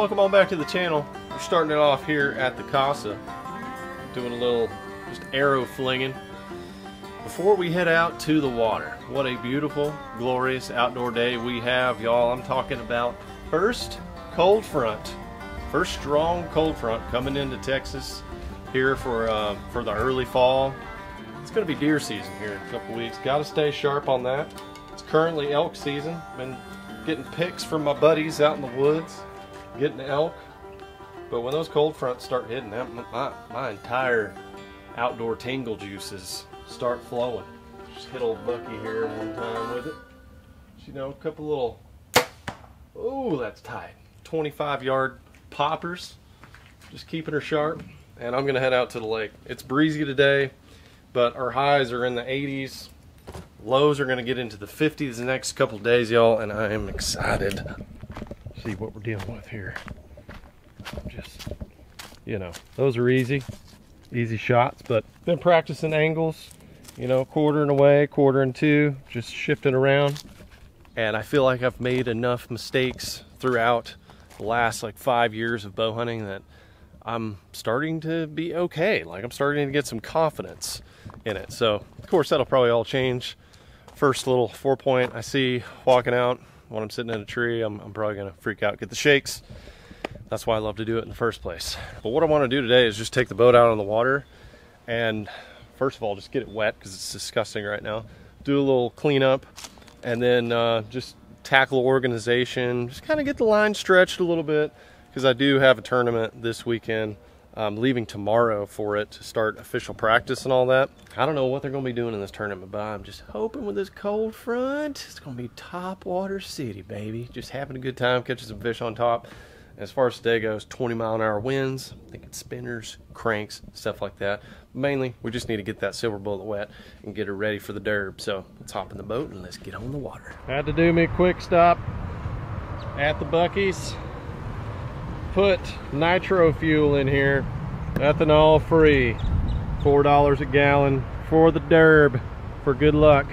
Welcome on back to the channel. We're starting it off here at the Casa, doing a little just arrow flinging. Before we head out to the water, what a beautiful, glorious outdoor day we have y'all. I'm talking about first cold front, first strong cold front coming into Texas here for, uh, for the early fall. It's going to be deer season here in a couple weeks. Got to stay sharp on that. It's currently elk season. Been getting pics from my buddies out in the woods getting elk. But when those cold fronts start hitting, that my, my entire outdoor tingle juices start flowing. Just hit old Bucky here one time with it. You know, a couple little, oh, that's tight. 25 yard poppers. Just keeping her sharp. And I'm gonna head out to the lake. It's breezy today, but our highs are in the 80s. Lows are gonna get into the 50s the next couple days, y'all, and I am excited see what we're dealing with here. Just, you know, those are easy, easy shots, but been practicing angles, you know, quartering away, quartering to, just shifting around. And I feel like I've made enough mistakes throughout the last like five years of bow hunting that I'm starting to be okay. Like I'm starting to get some confidence in it. So of course that'll probably all change. First little four point I see walking out when I'm sitting in a tree, I'm, I'm probably gonna freak out, get the shakes. That's why I love to do it in the first place. But what I wanna do today is just take the boat out on the water and first of all, just get it wet because it's disgusting right now. Do a little cleanup and then uh, just tackle organization, just kind of get the line stretched a little bit because I do have a tournament this weekend I'm leaving tomorrow for it to start official practice and all that. I don't know what they're going to be doing in this tournament, but I'm just hoping with this cold front, it's going to be top water city, baby. Just having a good time, catching some fish on top. As far as today goes, 20 mile an hour winds, I think it's spinners, cranks, stuff like that. Mainly, we just need to get that silver bullet wet and get her ready for the derb. So let's hop in the boat and let's get on the water. Had to do me a quick stop at the Buc-ee's put nitro fuel in here. Ethanol free. Four dollars a gallon for the derb. For good luck.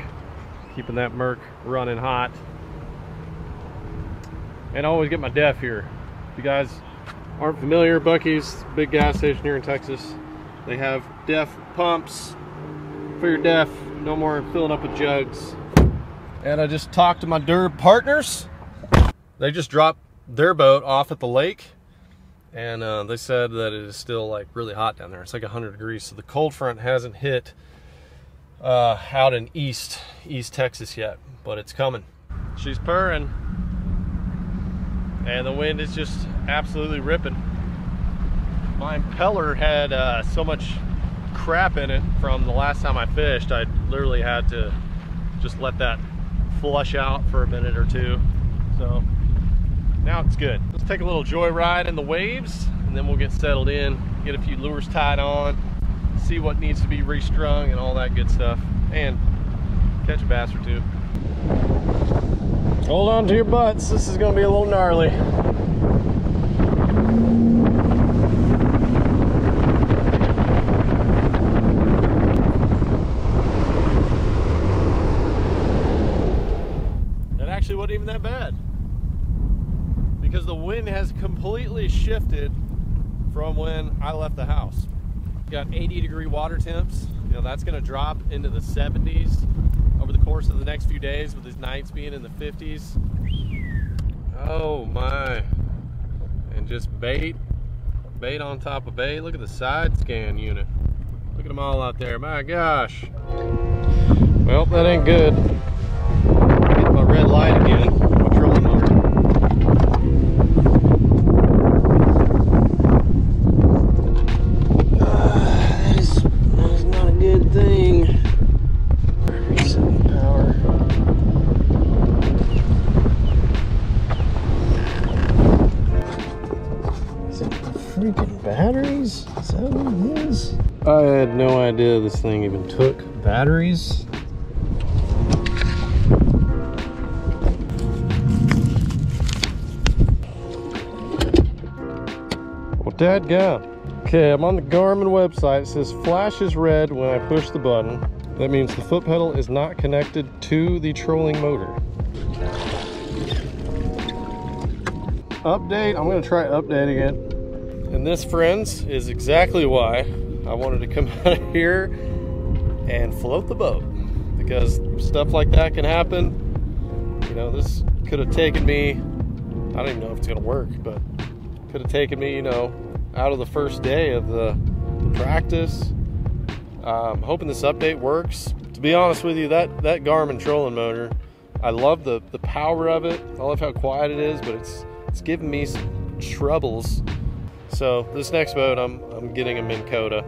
Keeping that Merc running hot. And I always get my DEF here. If you guys aren't familiar Buc-ee's big gas station here in Texas. They have DEF pumps for your DEF. No more filling up with jugs. And I just talked to my derb partners. They just dropped their boat off at the lake and uh, they said that it is still like really hot down there. It's like 100 degrees, so the cold front hasn't hit uh, out in east East Texas yet, but it's coming. She's purring, and the wind is just absolutely ripping. My impeller had uh, so much crap in it from the last time I fished. I literally had to just let that flush out for a minute or two. So now it's good. Take a little joyride in the waves and then we'll get settled in, get a few lures tied on, see what needs to be restrung and all that good stuff, and catch a bass or two. Hold on to your butts. This is gonna be a little gnarly. That actually wasn't even that bad because the wind has completely shifted from when I left the house. Got 80 degree water temps. You know, that's gonna drop into the 70s over the course of the next few days with these nights being in the 50s. Oh my. And just bait, bait on top of bait. Look at the side scan unit. Look at them all out there, my gosh. Well, that ain't good. Get my red light again. I had no idea this thing even took batteries. Well, dadgum. Okay, I'm on the Garmin website. It says flashes red when I push the button. That means the foot pedal is not connected to the trolling motor. update. I'm gonna try updating it. This, friends, is exactly why I wanted to come out of here and float the boat. Because stuff like that can happen. You know, this could have taken me, I don't even know if it's gonna work, but could have taken me, you know, out of the first day of the, the practice. Um, hoping this update works. To be honest with you, that, that Garmin trolling motor, I love the, the power of it. I love how quiet it is, but it's it's giving me some troubles. So this next boat, I'm, I'm getting a Minn Kota.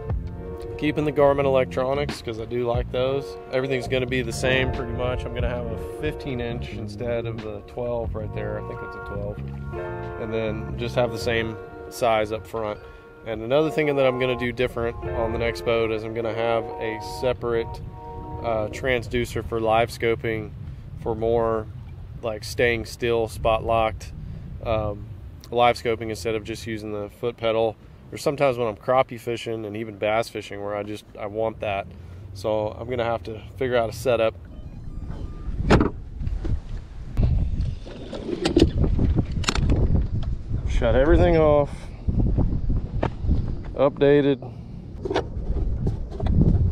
Keeping the Garmin electronics because I do like those. Everything's going to be the same pretty much. I'm going to have a 15 inch instead of the 12 right there. I think it's a 12. And then just have the same size up front. And another thing that I'm going to do different on the next boat is I'm going to have a separate uh, transducer for live scoping for more like staying still, spot locked um, live scoping instead of just using the foot pedal. Or sometimes when I'm crappie fishing and even bass fishing where I just I want that. So I'm gonna have to figure out a setup. Shut everything off. Updated.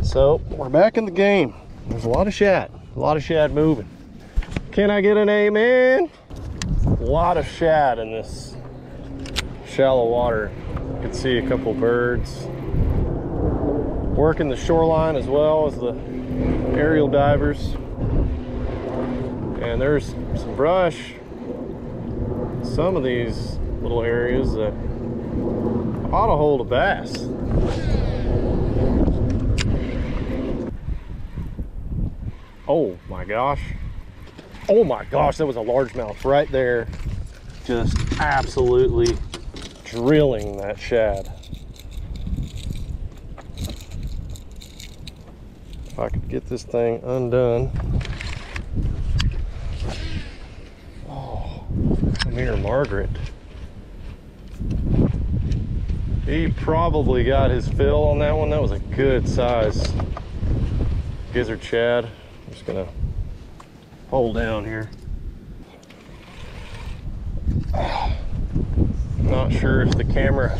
So we're back in the game. There's a lot of shad, a lot of shad moving. Can I get an amen? A lot of shad in this shallow water. You can see a couple birds. Working the shoreline as well as the aerial divers. And there's some brush. Some of these little areas that ought to hold a bass. Oh my gosh. Oh my gosh, that was a largemouth right there. Just absolutely drilling that shad. If I could get this thing undone. Oh, come here, Margaret. He probably got his fill on that one. That was a good size gizzard shad. I'm just gonna hold down here. Not sure if the camera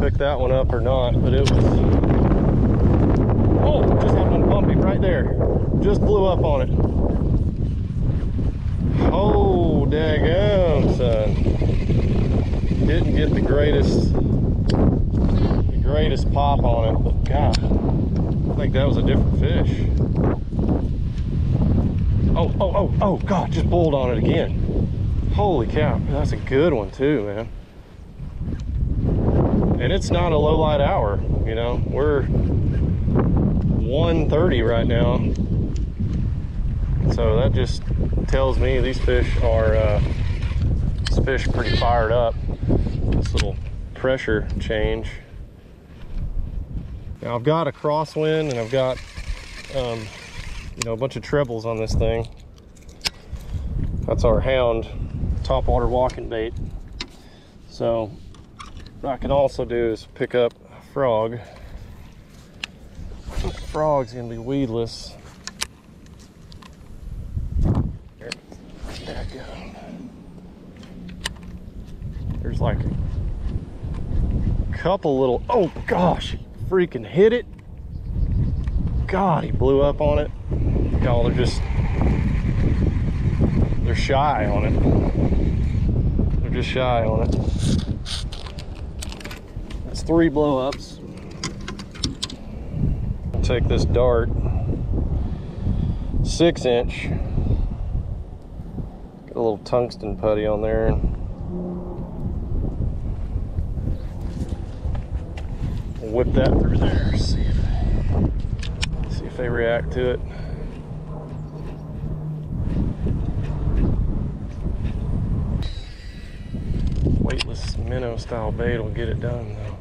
picked that one up or not, but it was. Oh, just had one bumpy right there. Just blew up on it. Oh, daggone, son. Didn't get the greatest, the greatest pop on it, but God, I think that was a different fish. Oh, oh, oh, oh, God, just bowled on it again. Holy cow, that's a good one too, man. And it's not a low light hour, you know, we're 1.30 right now. So that just tells me these fish are, uh, this fish pretty fired up. This little pressure change. Now I've got a crosswind and I've got um, you know, a bunch of trebles on this thing. That's our hound topwater walking bait. So what I can also do is pick up a frog. The frog's gonna be weedless. There, go. There's like a couple little, oh gosh, he freaking hit it. God, he blew up on it. Y'all, they're just, they're shy on it. They're just shy on it. Three blow-ups. Take this dart, six inch. Got a little tungsten putty on there. Whip that through there, see if they react to it. Weightless minnow style bait will get it done though.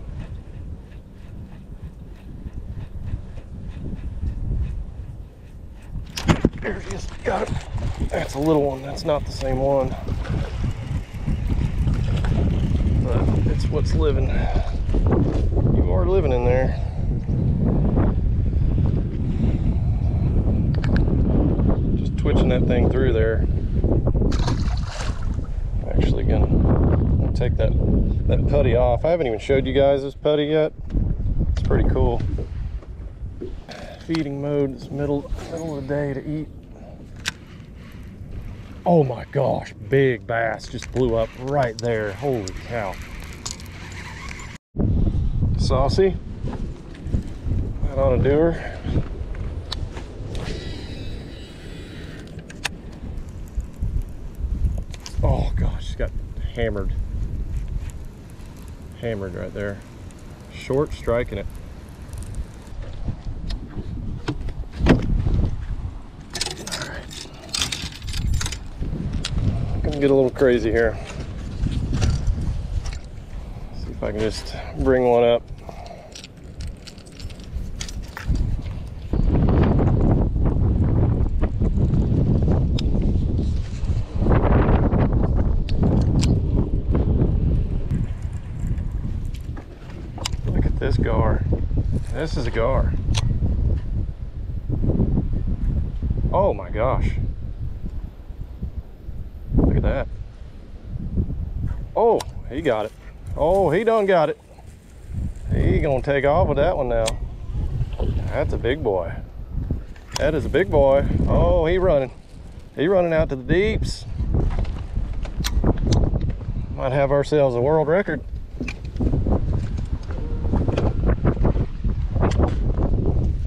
There it is, got. That's a little one, that's not the same one. But it's what's living. You are living in there. Just twitching that thing through there. actually gonna, gonna take that that putty off. I haven't even showed you guys this putty yet. It's pretty cool. Feeding mode it's middle middle of the day to eat. Oh my gosh, big bass just blew up right there. Holy cow. Saucy. That ought to do her. Oh gosh, she's got hammered. Hammered right there. Short striking it. Get a little crazy here. See if I can just bring one up. Look at this gar. This is a gar. Oh my gosh. That. Oh, he got it. Oh, he done got it. He gonna take off with that one now. That's a big boy. That is a big boy. Oh, he running. He running out to the deeps. Might have ourselves a world record.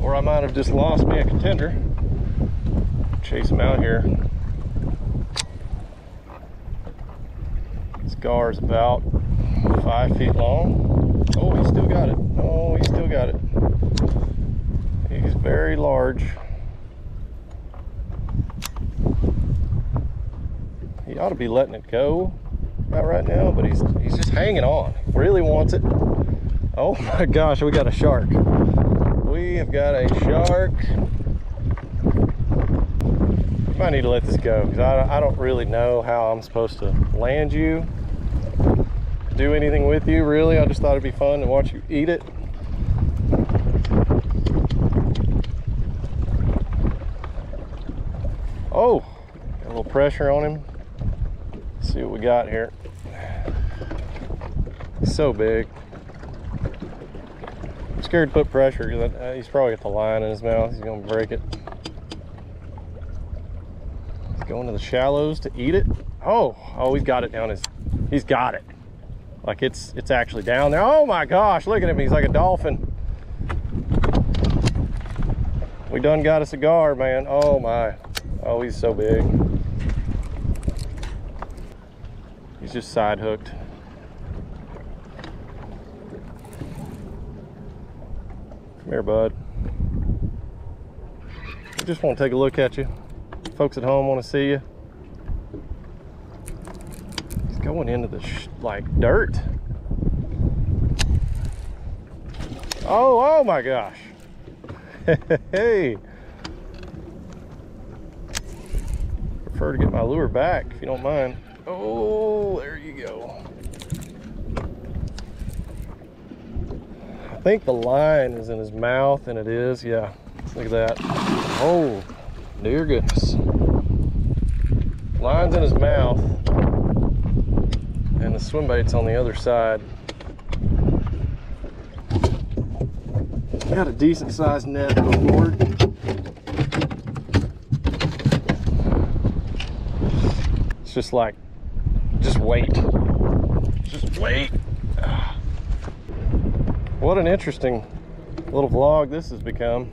Or I might have just lost me a contender. Chase him out here. Gar is about five feet long. Oh, he still got it. Oh, he still got it. He's very large. He ought to be letting it go about right now, but he's he's just hanging on. Really wants it. Oh my gosh, we got a shark. We have got a shark. Might need to let this go because I, I don't really know how I'm supposed to land you, do anything with you. Really, I just thought it'd be fun to watch you eat it. Oh, a little pressure on him. Let's see what we got here. He's so big. I'm scared to put pressure because uh, he's probably got the line in his mouth. He's gonna break it. He's going to the shallows to eat it. Oh, oh, he's got it down his. He's got it. Like it's it's actually down there. Oh my gosh, look at him. He's like a dolphin. We done got a cigar, man. Oh my. Oh, he's so big. He's just side hooked. Come here, bud. I just want to take a look at you. Folks at home want to see you. He's going into the like dirt. Oh, oh my gosh. hey. Prefer to get my lure back if you don't mind. Oh, there you go. I think the line is in his mouth, and it is. Yeah, look at that. Oh, dear goodness. Line's in his mouth, the swim bait's on the other side. Got a decent sized net on board. It's just like, just wait. Just wait. What an interesting little vlog this has become.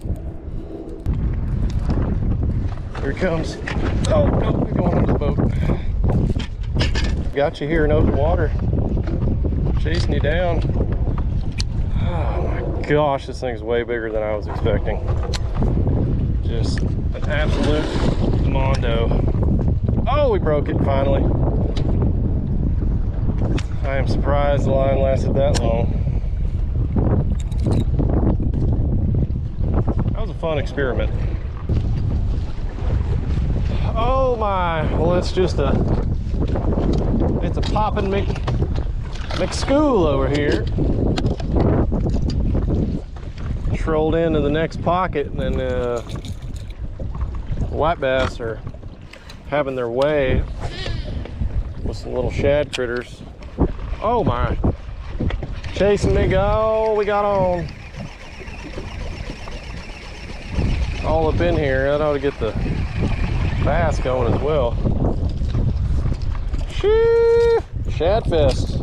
Here he comes. Oh, no, we're going under the boat. Got you here in open water. Chasing you down. Oh my gosh, this thing's way bigger than I was expecting. Just an absolute mondo. Oh, we broke it finally. I am surprised the line lasted that long. That was a fun experiment. Oh my, well it's just a, it's a popping Mc, McSchool over here. Trolled into the next pocket and then uh, white bass are having their way. with some little shad critters. Oh my. Chasing me, go, we got on. All up in here, that ought to get the bass going as well. Shoo! Shad fest.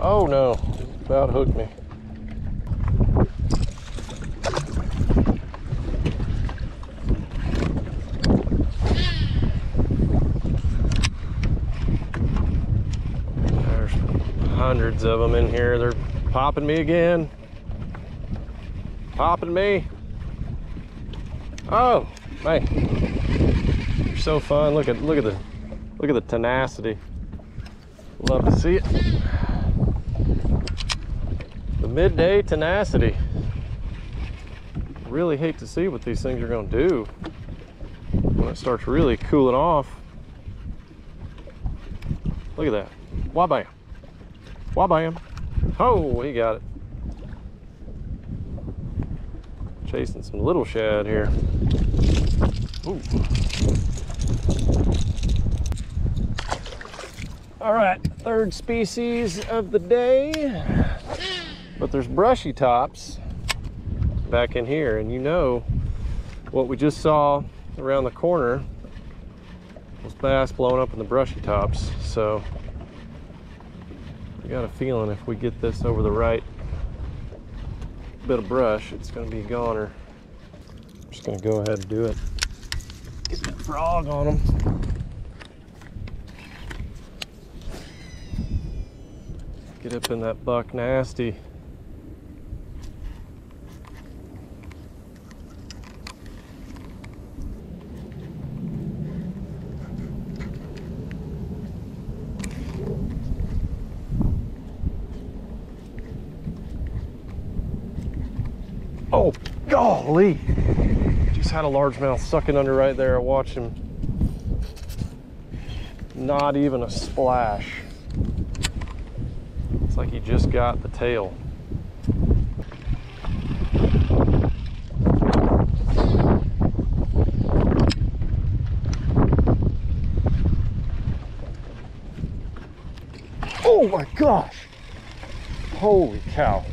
Oh no, about hooked me. There's hundreds of them in here. They're popping me again. Popping me. Oh, man. You're so fun. Look at look at the look at the tenacity. Love to see it. The midday tenacity. Really hate to see what these things are going to do when it starts really cooling off. Look at that. Wabam. Wabam. Oh, he got it. Chasing some little shad here. Ooh. All right, third species of the day. But there's brushy tops back in here, and you know what we just saw around the corner was bass blowing up in the brushy tops. So I got a feeling if we get this over the right bit of brush, it's gonna be a goner. I'm just gonna go ahead and do it. Get that frog on them. Get up in that buck nasty. Oh, golly. Just had a largemouth sucking under right there. I watch him. Not even a splash. It's like he just got the tail. Oh my gosh! Holy cow.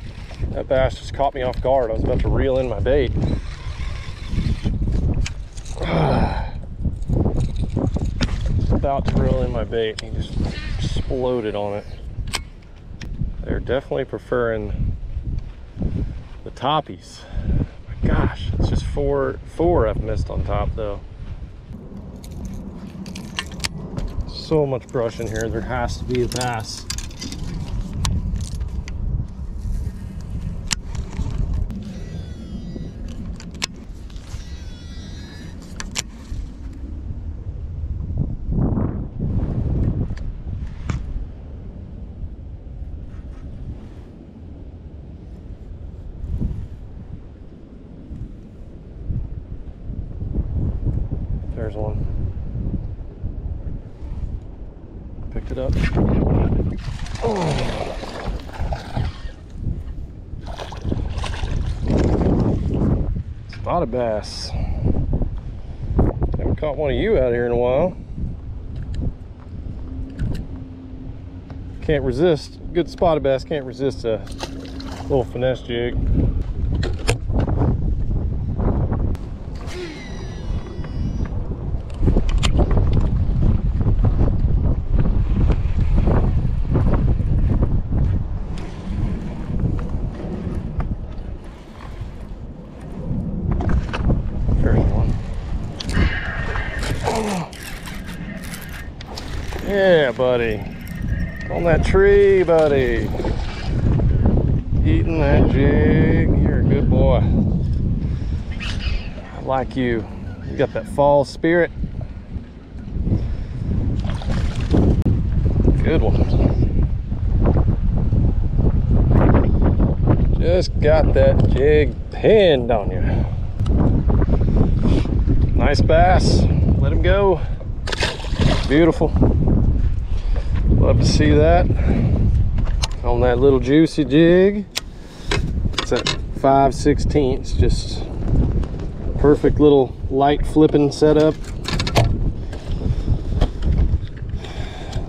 That bass just caught me off guard. I was about to reel in my bait. about to reel in my bait. He just exploded on it. They're definitely preferring the toppies. My gosh, it's just four, four I've missed on top though. So much brush in here, there has to be a bass. There's one. Picked it up. Oh. Spotted bass. Haven't caught one of you out here in a while. Can't resist. Good spotted bass can't resist a little finesse jig. There's one. Yeah, buddy. On that tree, buddy. Eating that jig. You're a good boy. I like you. You got that fall spirit. Good one. Just got that jig pinned on you. Nice bass. Let him go. Beautiful. See that on that little juicy jig. It's at 5 16ths, just perfect little light flipping setup.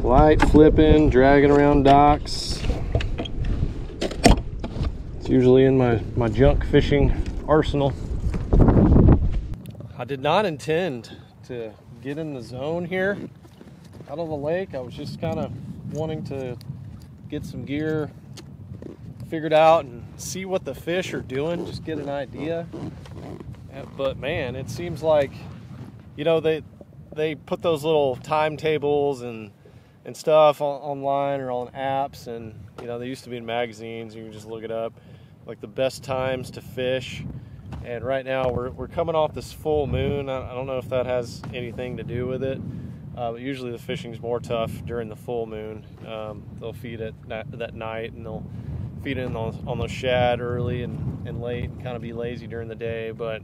Light flipping, dragging around docks. It's usually in my, my junk fishing arsenal. I did not intend to get in the zone here out of the lake. I was just kind of wanting to get some gear figured out and see what the fish are doing, just get an idea. Uh, but man, it seems like you know they they put those little timetables and and stuff online or on apps and you know they used to be in magazines. You can just look it up like the best times to fish. And right now we're, we're coming off this full moon. I, I don't know if that has anything to do with it uh, but usually the fishing's more tough during the full moon. Um, they'll feed it that, night and they'll feed in on, on those shad early and, and late and kind of be lazy during the day but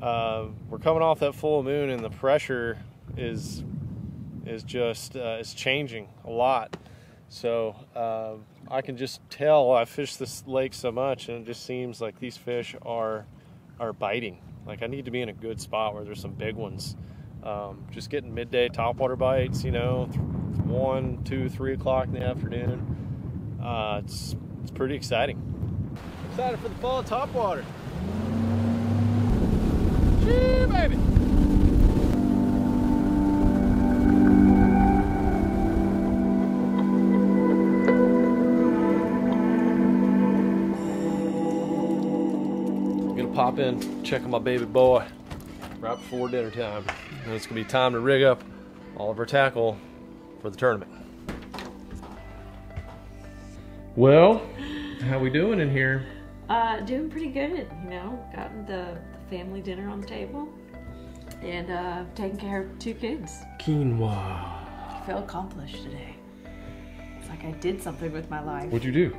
uh, we're coming off that full moon and the pressure is is just uh, is changing a lot. So uh, I can just tell I fished this lake so much and it just seems like these fish are are biting. Like I need to be in a good spot where there's some big ones um, just getting midday topwater bites you know one two three o'clock in the afternoon. Uh, it's it's pretty exciting. Excited for the fall topwater. Gee, baby. Pop in, check on my baby boy right before dinner time. And it's gonna be time to rig up all of our tackle for the tournament. Well, how we doing in here? Uh, doing pretty good, you know. Got the, the family dinner on the table and uh, taking care of two kids. Quinoa. I feel accomplished today. It's like I did something with my life. What'd you do?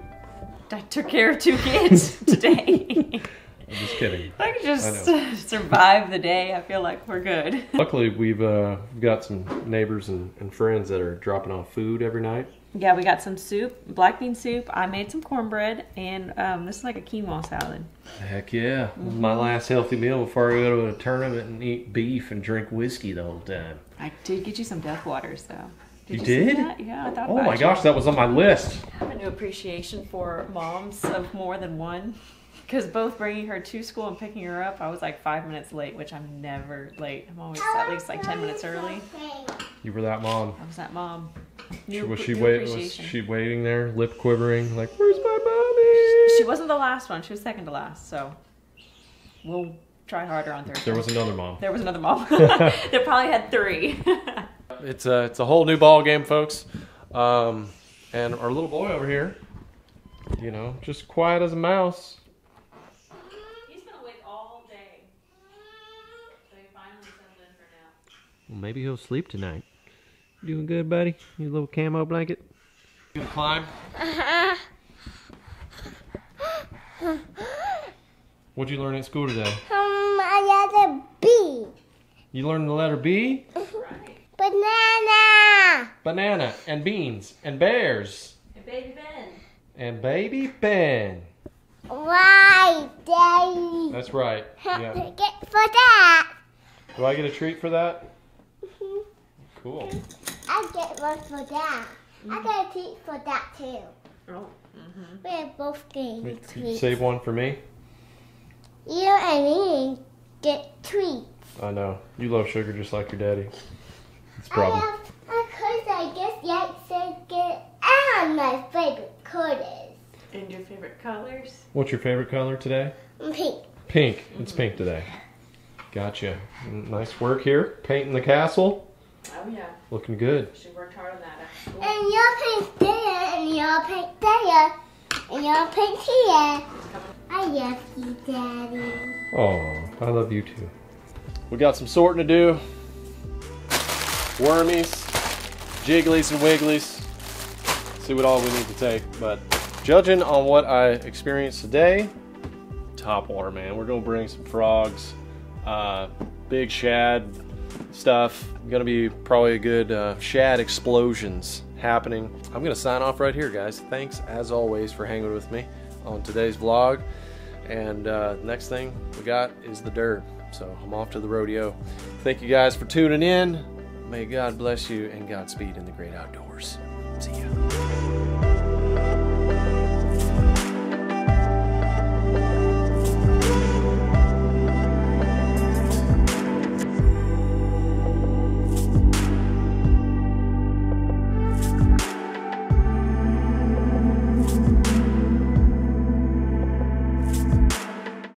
I took care of two kids today. I'm just kidding. I can just survive the day. I feel like we're good. Luckily, we've uh, got some neighbors and, and friends that are dropping off food every night. Yeah, we got some soup, black bean soup. I made some cornbread, and um, this is like a quinoa salad. Heck yeah. Mm-hmm. My last healthy meal before I go to a tournament and eat beef and drink whiskey the whole time. I did get you some death waters, though. Did you, you did? Yeah, I thought Oh my you. gosh, that was on my list. I have a new appreciation for moms of more than one because both bringing her to school and picking her up, I was like five minutes late, which I'm never late. I'm always at least like ten minutes early. You were that mom. I was that mom. New, was she wait? Was she waiting there, lip quivering, like, "Where's my mommy?" She wasn't the last one. She was second to last. So we'll try harder on Thursday. There was another mom. There was another mom. they probably had three. it's a it's a whole new ball game, folks. Um, and our little boy over here, you know, just quiet as a mouse. Well, maybe he'll sleep tonight. Doing good, buddy? Your little camo blanket? You gonna climb? What'd you learn at school today? Um, letter B. You learned the letter B? Banana. Banana and beans and bears. And baby Ben. And baby Ben. Right, Daddy. That's right. Yeah. Get for that. Do I get a treat for that? Cool. I get one for that. Mm -hmm. I get a treat for that too. Oh. Mm -hmm. We have both getting treats. Save one for me. You and me get treats. I know. You love sugar just like your daddy. It's a problem. I have, because I guess Yak said get and my favorite colors. And your favorite colors? What's your favorite color today? Pink. Pink. It's mm -hmm. pink today. Gotcha. Nice work here. Painting the castle. Oh yeah. Looking good. She worked hard on that. And your paint there, and your paint there, and your paint here. I love you, Daddy. Oh, I love you too. We got some sorting to do. Wormies, jigglies and wigglies. See what all we need to take. But judging on what I experienced today, top water, man. We're gonna bring some frogs, uh, big shad, stuff. Gonna be probably a good uh, shad explosions happening. I'm gonna sign off right here, guys. Thanks as always for hanging with me on today's vlog. And uh, next thing we got is the dirt. So I'm off to the rodeo. Thank you guys for tuning in. May God bless you and Godspeed in the great outdoors. See ya.